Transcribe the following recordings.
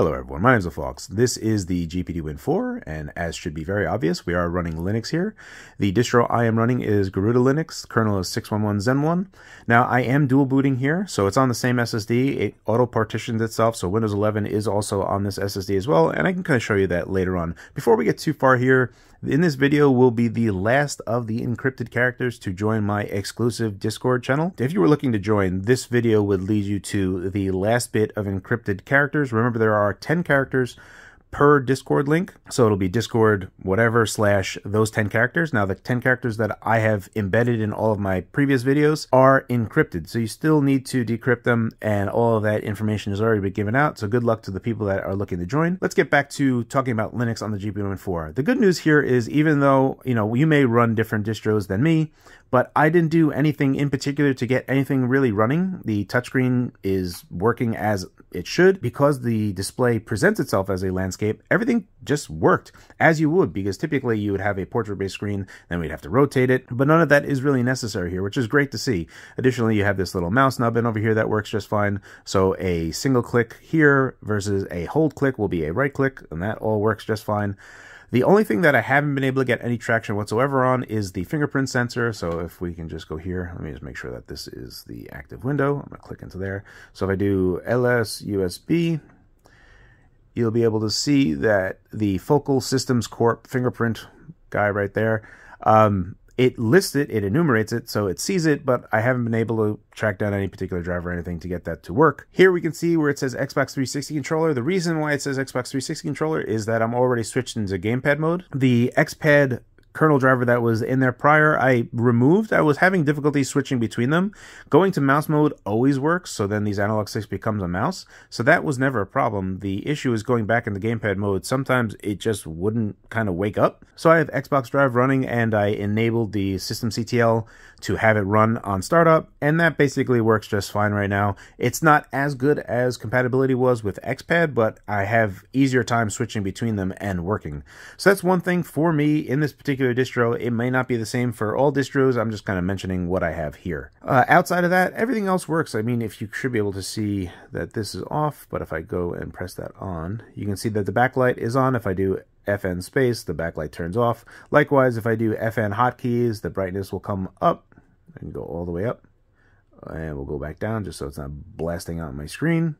Hello everyone, my name is Phawx. This is the GPD Win 4, and as should be very obvious, we are running Linux here. The distro I am running is Garuda Linux, kernel is 611 Zen 1. Now I am dual booting here, so it's on the same SSD, it auto partitioned itself, so Windows 11 is also on this SSD as well, and I can kind of show you that later on. Before we get too far here, in this video will be the last of the encrypted characters to join my exclusive Discord channel. If you were looking to join, this video would lead you to the last bit of encrypted characters. Remember, there are 10 characters per Discord link. So it'll be Discord whatever slash those 10 characters. Now the 10 characters that I have embedded in all of my previous videos are encrypted. So you still need to decrypt them and all of that information has already been given out. So good luck to the people that are looking to join. Let's get back to talking about Linux on the GPD-Win4. The good news here is even though, you know, you may run different distros than me, but I didn't do anything in particular to get anything really running. The touchscreen is working as it should because the display presents itself as a landscape. Everything just worked as you would because typically you would have a portrait based screen, then we'd have to rotate it, but none of that is really necessary here, which is great to see. Additionally, you have this little mouse nubbin over here that works just fine. So a single click here versus a hold click will be a right click, and that all works just fine. The only thing that I haven't been able to get any traction whatsoever on is the fingerprint sensor. So if we can just go here, let me just make sure that this is the active window. I'm going to click into there. So if I do ls USB, you'll be able to see that the Focal Systems Corp fingerprint guy right there um, it lists it, it enumerates it, so it sees it, but I haven't been able to track down any particular driver or anything to get that to work. Here we can see where it says Xbox 360 controller. The reason why it says Xbox 360 controller is that I'm already switched into gamepad mode. The XPad kernel driver that was in there prior, I removed. I was having difficulty switching between them. Going to mouse mode always works, so then these analog sticks becomes a mouse. So that was never a problem. The issue is going back into gamepad mode. Sometimes it just wouldn't kind of wake up. So I have Xbox Drive running and I enabled the systemctl to have it run on startup, and that basically works just fine right now. It's not as good as compatibility was with XPad, but I have easier time switching between them and working. So that's one thing for me in this particular distro. It may not be the same for all distros. I'm just kind of mentioning what I have here. Uh, outside of that, everything else works. I mean, if you should be able to see that this is off, but if I go and press that on, you can see that the backlight is on. If I do FN space, the backlight turns off. Likewise, if I do FN hotkeys, the brightness will come up and go all the way up. And we'll go back down just so it's not blasting out my screen.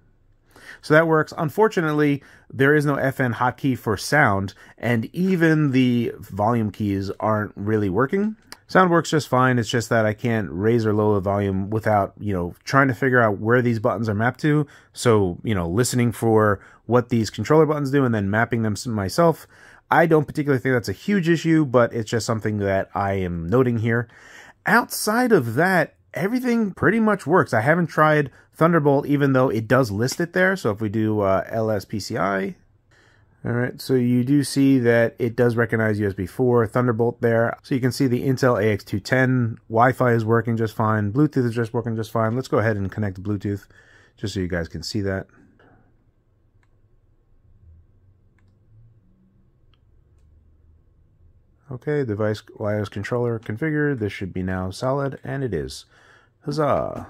So that works. Unfortunately, there is no FN hotkey for sound, and even the volume keys aren't really working. Sound works just fine. It's just that I can't raise or lower the volume without, you know, trying to figure out where these buttons are mapped to. So, you know, listening for what these controller buttons do and then mapping them myself. I don't particularly think that's a huge issue, but it's just something that I am noting here. Outside of that, everything pretty much works. I haven't tried Thunderbolt, even though it does list it there. So if we do uh, LSPCI, all right, so you do see that it does recognize USB 4, Thunderbolt there. So you can see the Intel AX210, Wi-Fi is working just fine, Bluetooth is just working just fine. Let's go ahead and connect Bluetooth just so you guys can see that. Okay, device wireless controller configured. This should be now solid, and it is. Huzzah!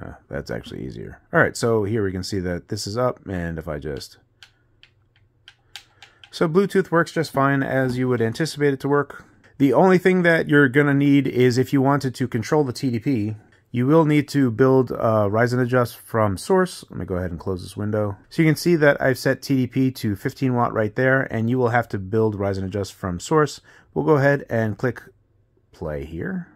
Uh, that's actually easier. All right, so here we can see that this is up, and if I just... So Bluetooth works just fine as you would anticipate it to work. The only thing that you're going to need is if you wanted to control the TDP, you will need to build a Ryzenadj from source. Let me go ahead and close this window. So you can see that I've set TDP to 15 watt right there, and you will have to build Ryzenadj from source. We'll go ahead and click play here.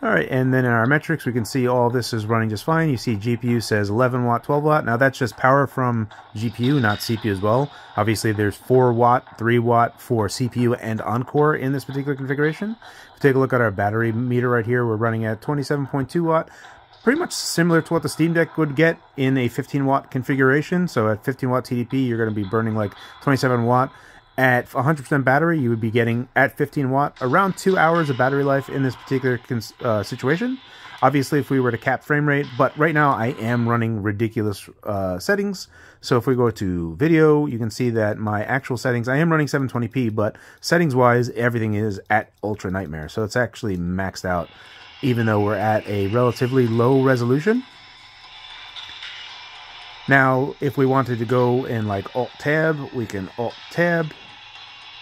All right, and then in our metrics, we can see all this is running just fine. You see GPU says 11 watt, 12 watt. Now that's just power from GPU, not CPU as well. Obviously, there's 4 watt, 3 watt for CPU and uncore in this particular configuration. Take a look at our battery meter right here, we're running at 27.2 watt. Pretty much similar to what the Steam Deck would get in a 15 watt configuration. So at 15 watt TDP, you're going to be burning like 27 watt at 100% battery, you would be getting at 15 watt around two hours of battery life in this particular uh, situation. Obviously, if we were to cap frame rate, but right now I am running ridiculous uh, settings. So if we go to video, you can see that my actual settings, I am running 720p, but settings wise, everything is at ultra nightmare. So it's actually maxed out, even though we're at a relatively low resolution. Now, if we wanted to go in like Alt Tab, we can Alt Tab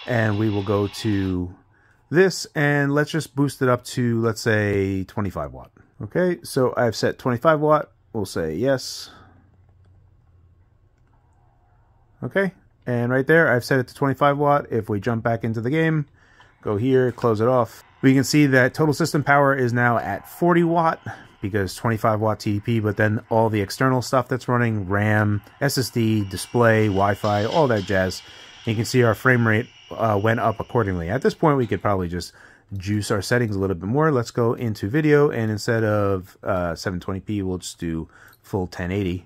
and we will go to this and let's just boost it up to, let's say 25 watt. Okay, so I've set 25 watt. We'll say yes. Okay, and right there, I've set it to 25 watt. If we jump back into the game, go here, close it off, we can see that total system power is now at 40 watt because 25 watt TDP, but then all the external stuff that's running, RAM, SSD, display, Wi-Fi, all that jazz. And you can see our frame rate uh, went up accordingly. At this point, we could probably just juice our settings a little bit more. Let's go into video, and instead of uh, 720p, we'll just do full 1080.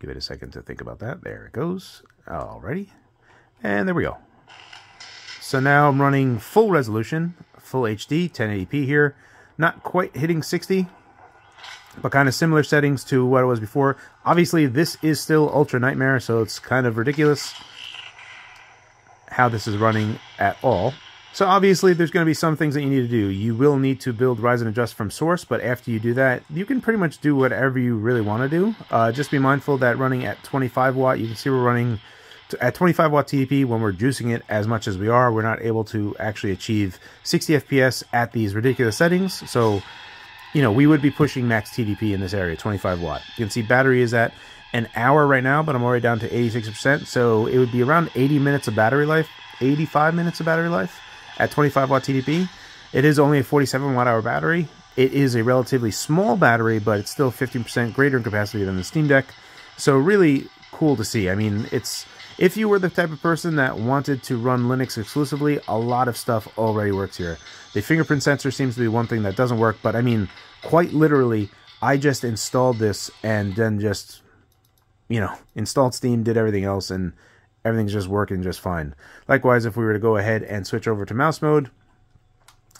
Give it a second to think about that. There it goes. Alrighty. And there we go. So now I'm running full resolution, full HD, 1080p here. Not quite hitting 60, but kind of similar settings to what it was before. Obviously, this is still Ultra Nightmare, so it's kind of ridiculous how this is running at all. So obviously there's going to be some things that you need to do. You will need to build Ryzenadj from source, but after you do that, you can pretty much do whatever you really want to do. Uh, just be mindful that running at 25 watt, you can see we're running at 25 watt TDP when we're juicing it as much as we are, we're not able to actually achieve 60 FPS at these ridiculous settings. So, you know, we would be pushing max TDP in this area, 25 watt. You can see battery is at an hour right now, but I'm already down to 86%. So it would be around 80 minutes of battery life, 85 minutes of battery life at 25 watt TDP. It is only a 47 watt hour battery. It is a relatively small battery, but it's still 15% greater in capacity than the Steam Deck. So really cool to see. I mean, it's if you were the type of person that wanted to run Linux exclusively, a lot of stuff already works here. The fingerprint sensor seems to be one thing that doesn't work, but I mean, quite literally, I just installed this and then just, you know, installed Steam, did everything else, and everything's just working just fine. Likewise, if we were to go ahead and switch over to mouse mode,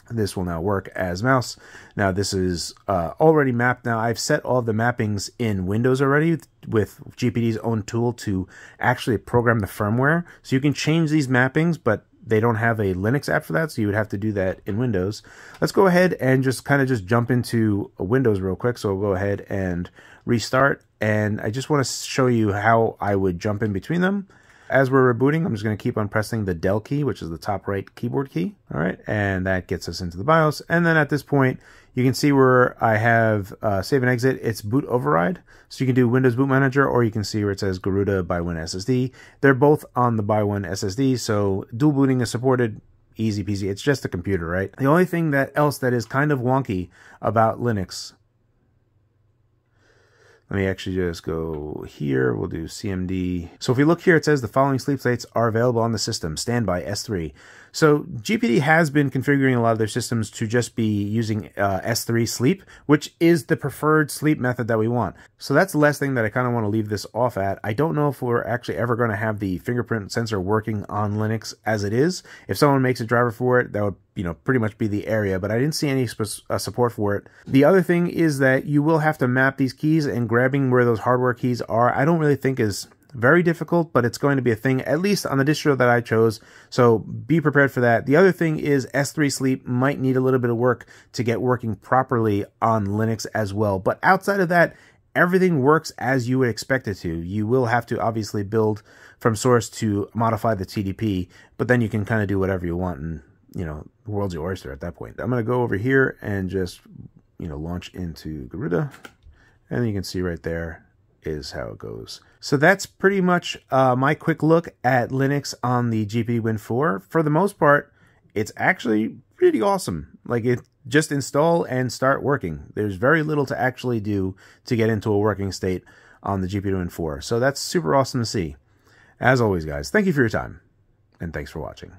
this will now work as mouse. Now this is uh, already mapped. Now I've set all the mappings in Windows already with GPD's own tool to actually program the firmware. So you can change these mappings, but they don't have a Linux app for that, so you would have to do that in Windows. Let's go ahead and just kind of just jump into Windows real quick. So we'll go ahead and restart. And I just want to show you how I would jump in between them. As we're rebooting, I'm just going to keep on pressing the del key, which is the top right keyboard key. All right, and that gets us into the BIOS. And then at this point, you can see where I have uh, save and exit. It's boot override. So you can do Windows Boot Manager, or you can see where it says Garuda by Win SSD. They're both on the by one SSD, so dual booting is supported easy peasy. It's just a computer, right? The only thing that else that is kind of wonky about Linux let me actually just go here. We'll do CMD. So if we look here, it says the following sleep states are available on the system. Standby S3. So GPD has been configuring a lot of their systems to just be using uh, S3 sleep, which is the preferred sleep method that we want. So that's the last thing that I kind of want to leave this off at. I don't know if we're actually ever going to have the fingerprint sensor working on Linux as it is. If someone makes a driver for it, that would you know pretty much be the area, but I didn't see any uh, support for it. The other thing is that you will have to map these keys and grabbing where those hardware keys are. I don't really think is very difficult, but it's going to be a thing, at least on the distro that I chose. So be prepared for that. The other thing is S3 Sleep might need a little bit of work to get working properly on Linux as well. But outside of that, everything works as you would expect it to. You will have to obviously build from source to modify the TDP, but then you can kind of do whatever you want and, you know, the world's your oyster at that point. I'm going to go over here and just, you know, launch into Garuda. And you can see right there, is how it goes. So that's pretty much uh, my quick look at Linux on the GPD Win 4. For the most part, it's actually pretty awesome. Like it just install and start working. There's very little to actually do to get into a working state on the GPD Win 4. So that's super awesome to see. As always, guys, thank you for your time and thanks for watching.